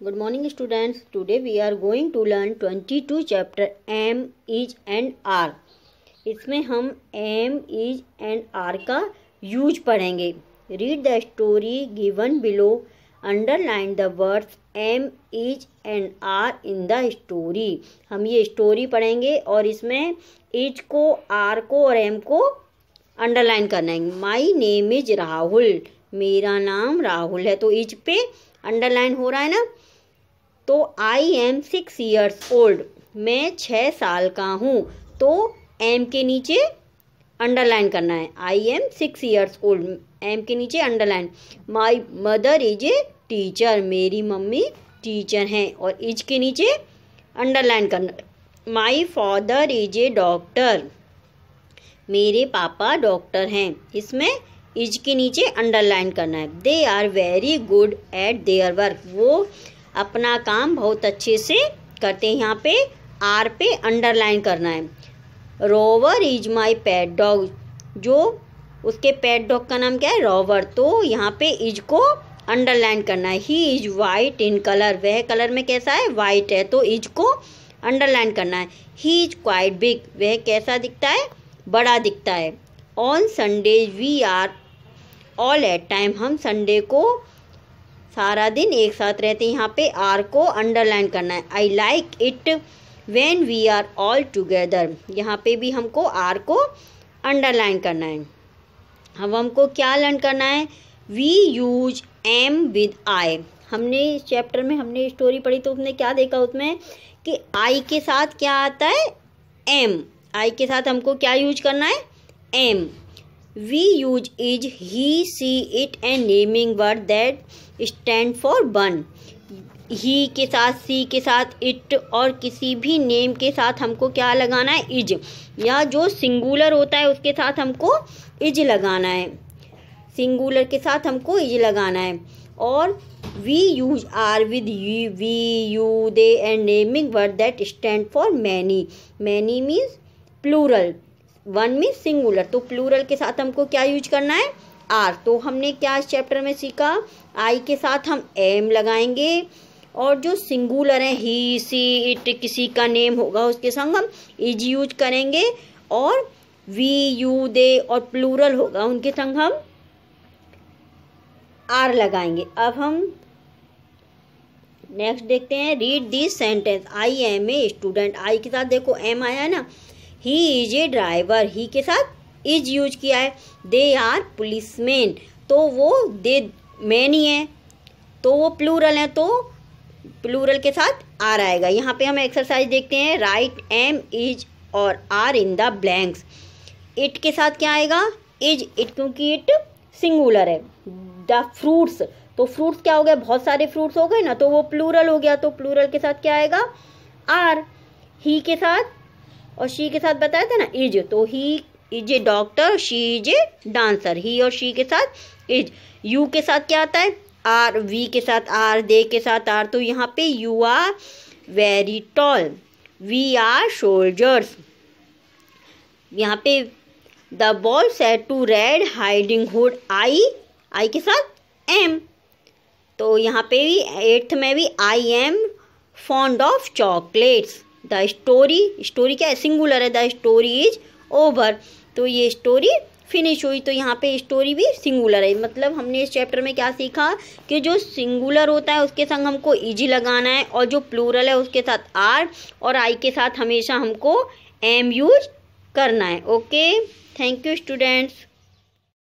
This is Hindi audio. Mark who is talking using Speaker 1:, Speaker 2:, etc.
Speaker 1: Good morning, students. Today we are going to learn 22 chapter M, is and are. इसमें हम एम इज़ एंड आर का यूज़ पढ़ेंगे. Read the story given below underline the words am is and are in the story हम ये स्टोरी पढ़ेंगे और इसमें इज़ को आर को और एम को अंडरलाइन करना है. माई नेम इज़ राहुल मेरा नाम राहुल है. तो इज़ पे अंडरलाइन हो रहा है ना? तो I am six years old मैं छः साल का हूँ। तो एम के नीचे अंडरलाइन करना है। I am six years old am के नीचे underline my mother is a teacher मेरी मम्मी टीचर हैं। और इज़ के नीचे अंडरलाइन करना my father is a doctor मेरे पापा डॉक्टर हैं। इसमें इज़ के नीचे अंडरलाइन करना है। They are very good at their work वो अपना काम बहुत अच्छे से करते हैं। यहाँ पे आर पे अंडरलाइन करना है। Rover is my pet dog जो उसके पेट डॉग का नाम क्या है? रोवर तो यहाँ पे इज़ को अंडरलाइन करना है। He is white in colour वह कलर में कैसा है? वाइट है। तो इज़ को अंडरलाइन करना है। ही इज़ क्वाइट बिग वह कैसा दिखता है? बड़ा दिखता है। On Sunday we are all at time हम संडे को सारा दिन एक साथ रहते हैं। यहाँ पे आर को अंडरलाइन करना है। I like it when we are all together यहाँ पे भी हमको आर को अंडरलाइन करना है। अब हमको क्या लर्न करना है? We use am with I हमने इस चैप्टर में हमने स्टोरी पढ़ी तो उसने क्या देखा उसमें? कि आई के साथ क्या आता है? एम आई के साथ हमको क्या यूज़ करना है? Am we use is he she it and naming word that stand for one he के साथ सी के साथ इट और किसी भी नेम के साथ हमको क्या लगाना है? इज़ या जो सिंगुलर होता है, उसके साथ हमको इज़ लगाना है। सिंगुलर के साथ हमको इज़ लगाना है। और we use are with you we you they and naming word that stand for many many means plural one means singular तो प्लूरल के साथ हमको क्या यूज़ करना है? आर। तो हमने क्या इस चैप्टर में सीखा? आई के साथ हम एम लगाएँगे और जो सिंगुलर है, ही, सी, इट, किसी का नेम होगा उसके संग हम इज़ यूज़ करेंगे और वी, यू, दे और प्लूरल होगा उनके संग हम आर लगाएँगे। अब हम नेक्स्ट देखते हैं, read this sentence. I am a student. I के साथ देखो, एम आया है ना? ही इज़ ए ड्राइवर, ही के साथ इज़ यूज़ किया है। दे आर पुलिसमैन तो वो दे, मैन ही है। तो वो प्लूरल है तो प्लूरल के साथ आर आएगा। यहाँ पे हम एक्सरसाइज देखते हैं राइट एम इज़ और are in the blanks it के साथ क्या आएगा? इज़ इट क्योंकि इट सिंगुलर है। द फ्रूट्स तो फ्रूट्स क्या हो गया? बहुत सारे फ्रूट्स हो गए ना तो वो प्लूरल हो गया। तो प्लूरल के साथ क्या आएगा? आर ही के साथ और शी के साथ बताया था ना, इज़ तो he is a doctor, she is a dancer, he और शी के साथ इज़। यू के साथ क्या आता है? आर, वी के साथ, आर, दे के साथ, आर तो यहाँ पे you are very tall, we are soldiers यहाँ पे the ball set to red hiding hood, I I के साथ एम। तो यहाँ पे भी, एट्थ में भी, I am, fond of chocolates. The story story क्या है? सिंगुलर है, द स्टोरी इज़ ओवर। तो ये स्टोरी फिनिश हुई तो यहाँ पे स्टोरी भी सिंगुलर है। मतलब हमने इस चैप्टर में क्या सीखा कि जो सिंगुलर होता है, उसके संग हमको इजी लगाना है और जो प्लूरल है, उसके साथ आर और आई के साथ हमेशा हमको एम यूज़ करना है। Okay thank you students